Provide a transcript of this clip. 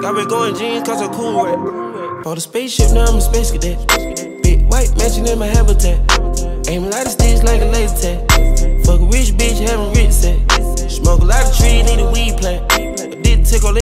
Got me going jeans cause I'm cool right. Bought a spaceship, now I'm a space cadet. Big white mansion in my habitat. Aim a lot of sticks like a laser tag. Fuck a rich bitch, having rich set. Smoke a lot of trees, need a weed plant. A dick tickle